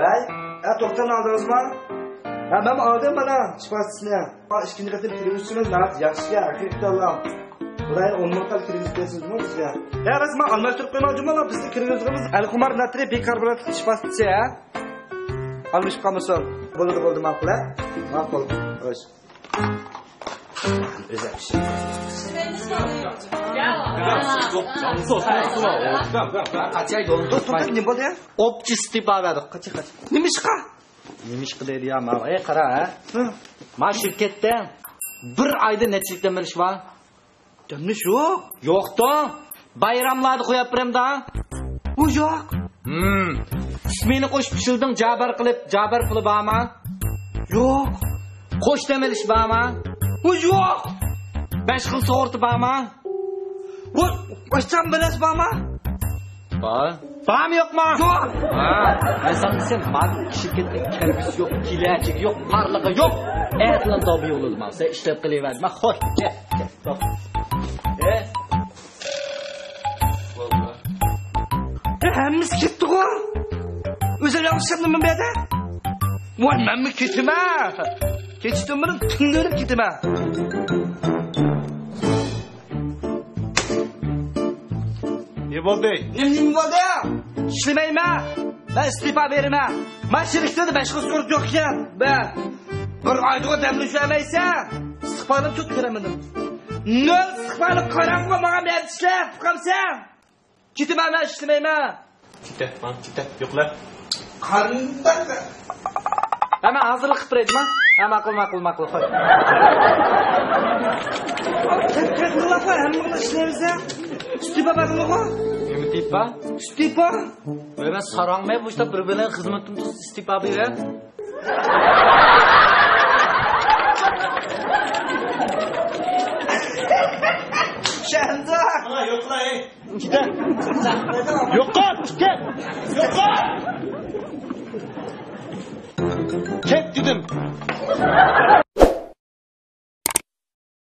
Vay, ha to'xtan oldingizmi? Ha, men oldim mana shifosini. Ha, ikkinchi qatim kiribsizmi? Nat yaxshiga, haqiqatan. Xudoy o'nmoqal kirgizibsizmi bizga? Ya, rasman almashtirib qo'ymoqchiman, bizni kirgizganimiz al-xumar natriy bikarbonat shifosisi, ha? Almashib qolmasin. Bo'ldi, bo'ldi, ma'qul, ha? Ma'qul. Xo'sh. O'zak ishi. Qachon Opchi stipa berdi. Qacha qacha. Nima ish qil? Nima ish qilaydi ya? Ma, ey qara, ha. Ma shirkatda bir oyda nechilik demirish bor? Damish yo'q. Yo'qda. Bayramlarni qo'yib beramda. U yo'q. Hmm. Ismini qo'shib pishilding, jabar qilib, jabar puli bormi? Yo'q. Qo'sh demirish bormi? U yo'q. Besh xil sug'urta bormi? Bu qachon bilasiz bormi? Bor. Bormi yo'qmi? Yo'q. Ha, men sana desem, man shirkatda kelgisi yo'q, kelajak yo'q, parlig'i yo'q. Ertlan tobi yo'ldi man. Sen ishlab qilaver. Ma xo'sh, kel, kel, to'x. Eh, E, hammamiz ketdik-ku. O'zim yaxshimmi bu yerda? Voy, menmi ketaman? Ketishdim buni tinglarib ketaman. nima bo'ldi nima bo'ldi ishlamayman va iste'fo beraman man sherikdan boshqa so'z yo'q ekan bir oyda odamni ushlamaysan istiqbolim tut beraman nol istiqbolim qorong'u manga berib ishlab qolsan ketaman man ishlamayman keta man keta yo'qlar. Qarindosh ha man hozirlik qilib turaydiman ha ma'qul ma'qul ma'qul Hamma ishlaymiz. Istifa bermoqqa. Nima tipa? Istifa. Ve ben sarangmay bu işte bir bilen hizmetim tut istifa bire. Şahında. Ana yo'qlar, ey. Chitta. Yo'qot, chitta. Yo'qot. Ket dedim.